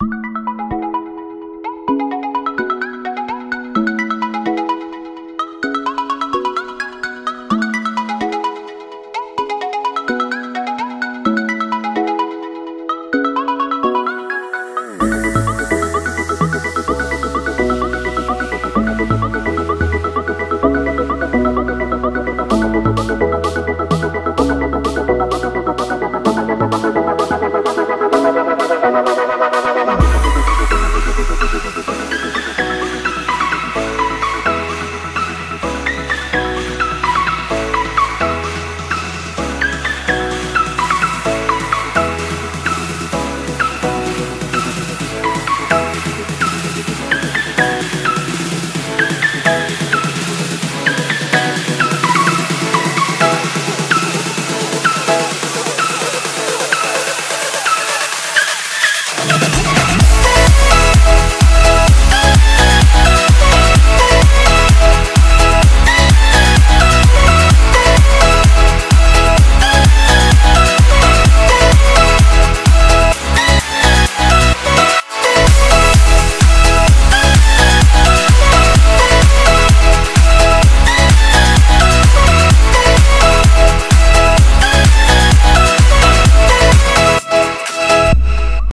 you